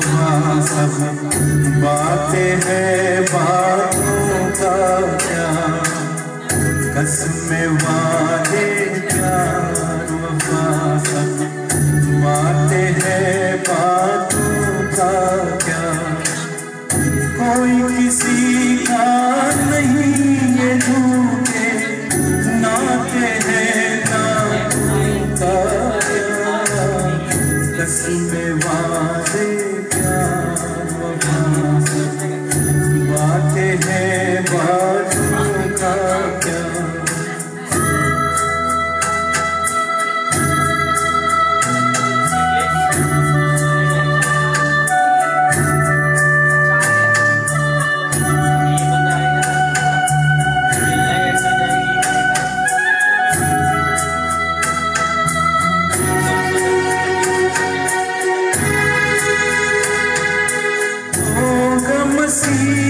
जहाँ सब बातें हैं बातों का क्या? कसम वादे see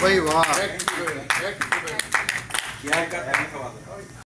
भाई वाह। क्या